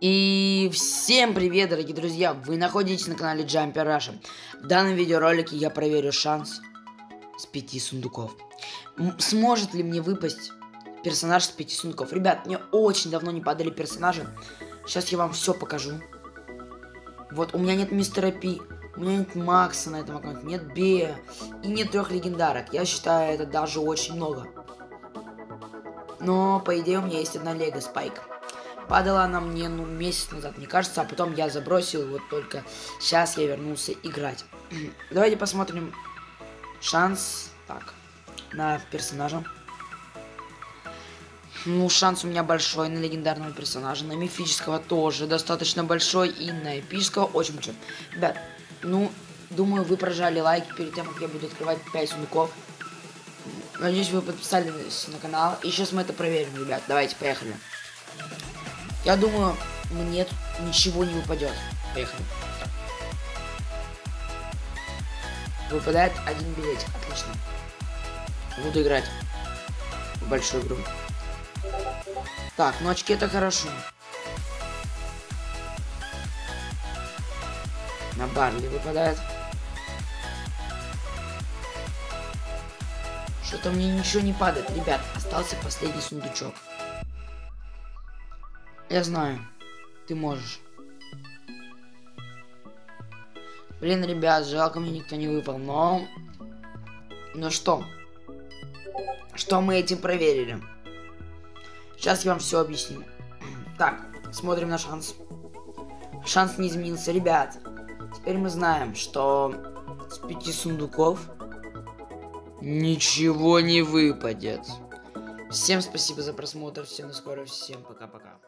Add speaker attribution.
Speaker 1: И всем привет, дорогие друзья! Вы находитесь на канале Jumper Russia. В данном видеоролике я проверю шанс с пяти сундуков. М сможет ли мне выпасть персонаж с пяти сундуков? Ребят, мне очень давно не падали персонажи. Сейчас я вам все покажу. Вот, у меня нет мистера Пи, у меня нет Макса на этом аккаунте, нет Бея и нет трех легендарок. Я считаю, это даже очень много. Но, по идее, у меня есть одна Лего Спайк. Падала она мне, ну, месяц назад, мне кажется, а потом я забросил, вот только сейчас я вернулся играть. Давайте посмотрим шанс, так, на персонажа. Ну, шанс у меня большой на легендарного персонажа, на мифического тоже достаточно большой, и на эпического очень большой. Ребят, ну, думаю, вы прожали лайк перед тем, как я буду открывать 5 сундуков. Надеюсь, вы подписались на канал. И сейчас мы это проверим, ребят. Давайте, поехали. Я думаю, мне ничего не выпадет. Поехали. Выпадает один билетик. Отлично. Буду играть в большую игру. Так, ну очки это хорошо. На Барли выпадает. Что-то мне ничего не падает. Ребят, остался последний сундучок. Я знаю. Ты можешь. Блин, ребят, жалко мне никто не выпал, но... Ну что? Что мы этим проверили? Сейчас я вам все объясню. Так, смотрим на шанс. Шанс не изменился, ребят. Теперь мы знаем, что с пяти сундуков ничего не выпадет. Всем спасибо за просмотр, всем до скорого, всем пока-пока.